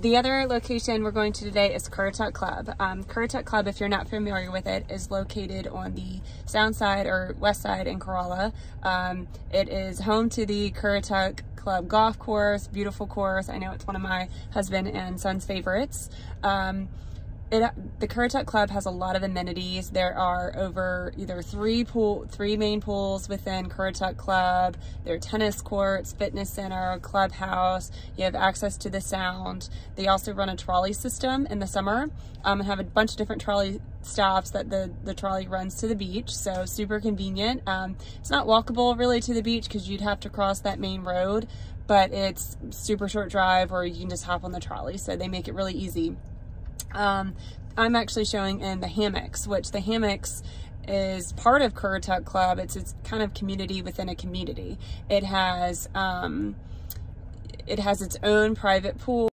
The other location we're going to today is Currituck Club. Um, Currituck Club, if you're not familiar with it, is located on the sound side or west side in Corolla. Um, it is home to the Currituck Club golf course, beautiful course. I know it's one of my husband and son's favorites. Um, it, the Currituck Club has a lot of amenities. There are over either three pool, three main pools within Currituck Club. There are tennis courts, fitness center, clubhouse. You have access to the sound. They also run a trolley system in the summer um, and have a bunch of different trolley stops that the, the trolley runs to the beach. So super convenient. Um, it's not walkable really to the beach because you'd have to cross that main road, but it's super short drive or you can just hop on the trolley. So they make it really easy. Um, I'm actually showing in the hammocks, which the hammocks is part of Currituck Club. It's it's kind of community within a community. It has um, it has its own private pool.